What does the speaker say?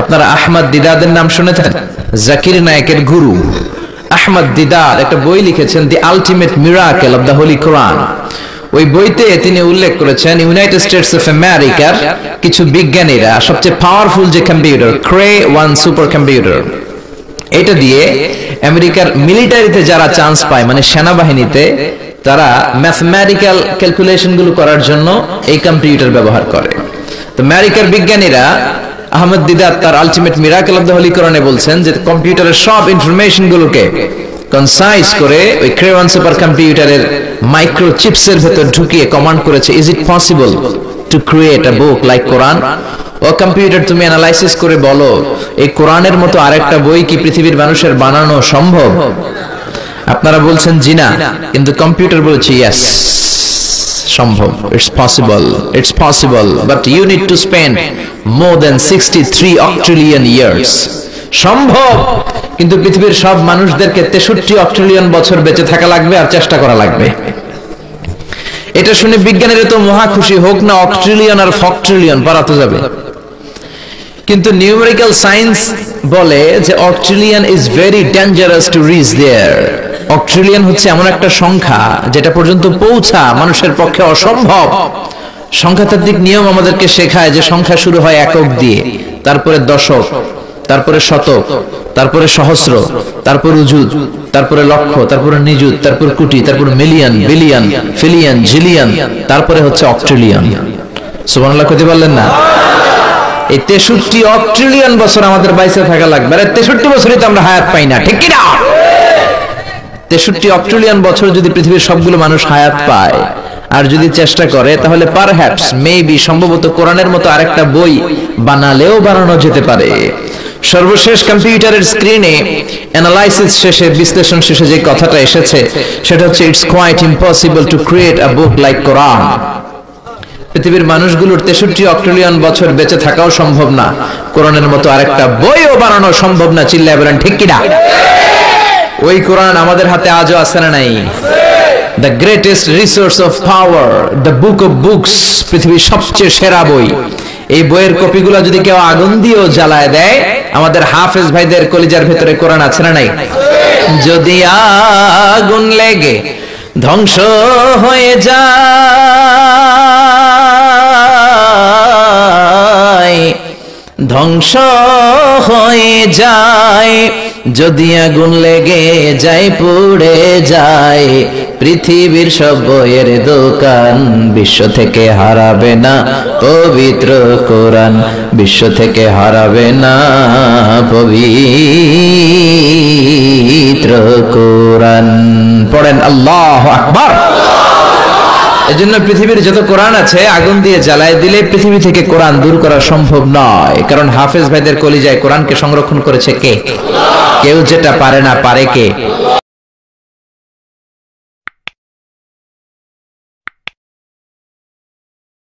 আপনারা আহমদ দিদাদের নাম শুনেছেন? জাকির নায়কের গুরু। আহমদ দিদার একটা বই লিখেছেন the ultimate miracle of the holy Quran ওই বইতে তিনি উল্লেখ করেছেন ইউনাইটেড স্টেটস অফ আমেরিকার কিছু বিজ্ঞানীরা, সবচেয়ে পাওয়ারফুল যে computer Cray one super computer এটা দিয়ে আমেরিকার মিলিটারিতে যারা চান্স পায় মানে সেনাবাহিনীতে, তারা ম্যাথমেটিক্যাল ক্যালকুলেশনগুলো করার জন্য এই কম্পিউটার ব্যবহার করে। তো আমেরিকার বিজ্ঞানীরা আহমদ দিদার তার আলটিমেট মিরাকেল অফ দ্য হলিকরণে বলছেন যে কম্পিউটারের সব ইনফরমেশন গুলোকে কনসাইজ করে ওই ক্রেওয়ান সুপার কম্পিউটারের মাইক্রো চিপসের ভেতর ঢুকিয়ে কমান্ড করেছে is it possible to create a book like Quran O computer তুমি অ্যানালাইসিস করে বলো, এই কোরআনের মতো আরেকটা বই কি পৃথিবীর মানুষের বানানো সম্ভব? আপনারা বলছেন জিনা কিন্তু কম্পিউটার বলছে ইয়েস সম্ভব। It's possible it's possible but you need to spend more than sixty three octillion years সম্ভব! কিন্তু পৃথিবীর সব মানুষদেরকে তেষট্টি অক্ট্রিলিয়ন বছর বেঁচে থাকা লাগবে আর চেষ্টা করা লাগবে। এটা শুনে বিজ্ঞানীরা তো মহা খুশি, হোক না অক্ট্রিলিয়ন আর ফক্ট্রিলিয়ন পারাতে যাবে। কিন্তু নিউমেরিক্যাল সায়েন্স বলে যে octillion is very dangerous to reach there octillion হচ্ছে এমন একটা সংখ্যা যেটা পর্যন্ত পৌঁছা মানুষের পক্ষে অসম্ভব। সংখ্যাতাত্ত্বিক নিয়ম আমাদেরকে শেখায় যে সংখ্যা শুরু হয় একক দিয়ে, তারপরে দশক, তারপরে শতক, তারপরে সহস্র, তারপর উজুদ তারপরে লক্ষ, তারপরে নিযুত, তারপর কোটি, তারপর মিলিয়ন বিলিয়ন ফিলিয়ন জিলিয়ন তারপরে হচ্ছে অক্ট্রিলিয়ন সুবহানাল্লাহ, কইতে পারলেন না? এই তেষট্টি অক্ট্রিলিয়ন বছর আমাদের বাইসে থাকা লাগবে। আরে তেষট্টি বছরই তো আমরা হায়াত পাই না, ঠিক কি না? তেষট্টি অক্ট্রিলিয়ন বছর যদি পৃথিবীর সবগুলো মানুষ হায়াত পায় আর যদি চেষ্টা করে, তাহলে পারহ্যাপস মেবি সম্ভবত কোরআনের মতো আরেকটা বই বানালেও বানানো যেতে পারে। সর্বশেষ কম্পিউটারের স্ক্রিনে অ্যানালাইসিস শেষে, বিশ্লেষণ শেষে যে কথাটা এসেছে, সেটা হচ্ছে it's quite impossible to create a book like Quran পৃথিবীর মানুষগুলোর তেষট্টি অক্ট্রিলিয়ন বছর বেঁচে থাকাও সম্ভব না। কোরআনের মতো আরেকটা বইও বানানো সম্ভব না, চিল্লায় বলেন, ঠিক কিনা? ওই কোরআন আমাদের হাতে আজও আছে না নাই? The greatest resource of power the book of books পৃথিবীর সবচেয়ে সেরা বই। এই বইয়ের কপিগুলো যদি কেউ আগুন দিয়েও জ্বালায় দেয়, আমাদের হাফেজ ভাইদের কলিজার ভেতরে কোরআন আছে না নাই? যদি আগুন লেগে ধ্বংস হয়ে যায় ধ্বংস হয়ে যায়। যদি আগুন লেগে যায়, পুড়ে যায়, পৃথিবীর সব বইয়ের দোকান বিশ্ব থেকে হারাবে না, পবিত্র কোরআন বিশ্ব থেকে হারাবে না, পবিত্র কোরআন। পড়েন আল্লাহ আকবার। এজন্য পৃথিবীর যত কোরআন আছে, আগুন দিয়ে জ্বালায় দিলে পৃথিবী থেকে কোরআন দূর করা সম্ভব নয়। কারণ হাফেজ ভাইদের কলিজায় কোরআনকে সংরক্ষণ করেছে কে? কেউ যেটা পারে না পারে কে?